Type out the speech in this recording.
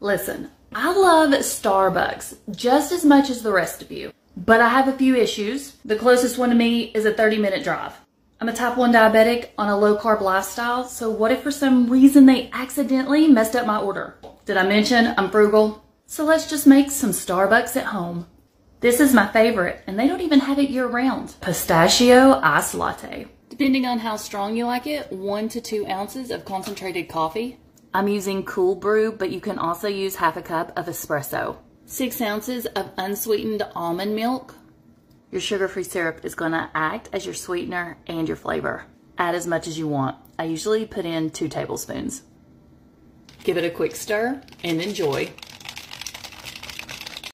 Listen, I love Starbucks just as much as the rest of you, but I have a few issues. The closest one to me is a 30 minute drive. I'm a type 1 diabetic on a low carb lifestyle, so what if for some reason they accidentally messed up my order? Did I mention I'm frugal? So let's just make some Starbucks at home. This is my favorite, and they don't even have it year round. Pistachio ice latte. Depending on how strong you like it, one to two ounces of concentrated coffee. I'm using cool brew, but you can also use half a cup of espresso. Six ounces of unsweetened almond milk. Your sugar-free syrup is gonna act as your sweetener and your flavor. Add as much as you want. I usually put in two tablespoons. Give it a quick stir and enjoy.